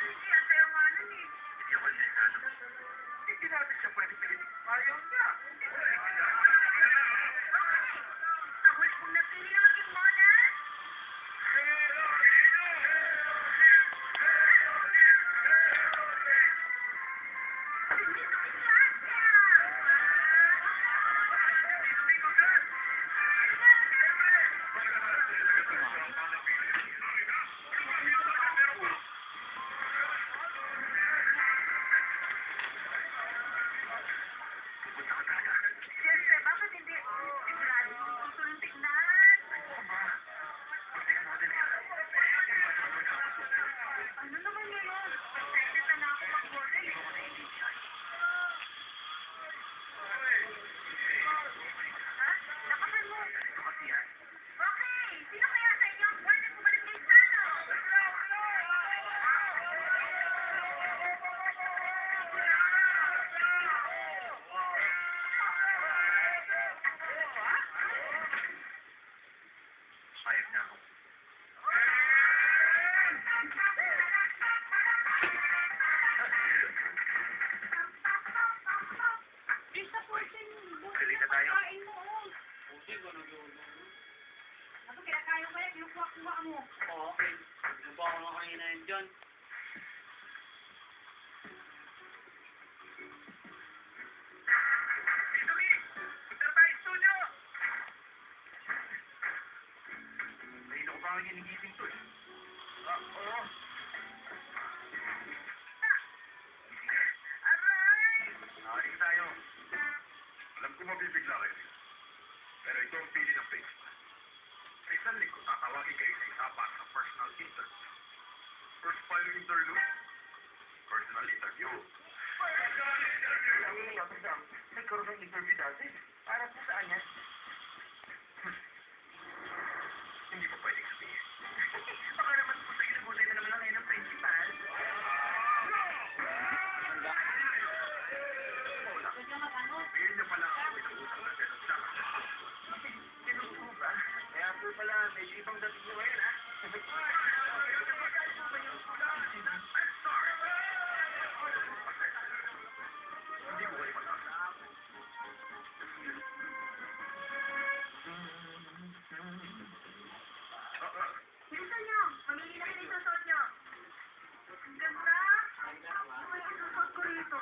Bakit naman hindi? Ang sayo nga nun eh. Okay. Ang huli kong napili na maging model. Si kinakain mo mo. Oo, okay. Nabuha ko na kanina yun dyan. Personal interview! Nagkaroon ng interview dati. Para po saan yan? Hindi ko pwedeng sabihin. Baka naman po sa kinabutay na naman lang kayo ng principal. Ngayon niya pala ako inausap na siya. Sinuso ba? Kaya po pala, medyo ibang dating mo ngayon, ha? Bilisan niyo. Mamili na kayo. Ang ganda. Ang susuot ko rito?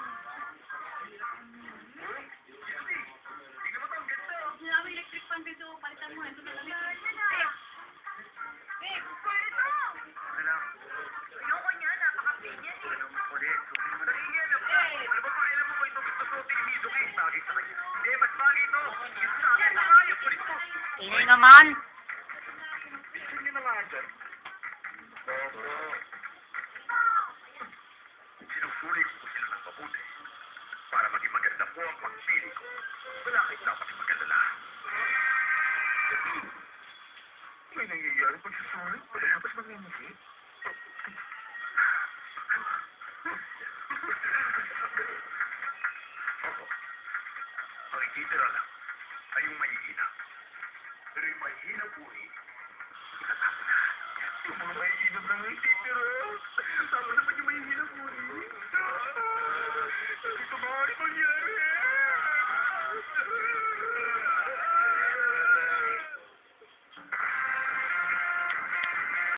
Tingnan mo to, ang ganda. oh. Sinabi electric fan dito. Palitan mo. Ito na lang. Na. Eh, gusto ito. Lang? Ayoko niya. Napaka-pinyan eh. Ano mo ko. Ano ba mo ito gusto suotin ni Mizuki? Bagay sa kanya. Hindi, mas bagay ito. Ito sa akin. Nakayap ko ito. Ingay naman! Father. Opo. Sinusuri ko sila ng mabuti para maging maganda po ang pagpili ko. Wala Malakit dapat magalala. May nangyayari pag susunod, pagkatapos magmimisi. Opo. Ang ititira lang ay yung mahihina. Pero yung mahihina po eh, ano ba yung inom ng ngiti, pero tama naman yung may hinap. Ito ba ang mangyari?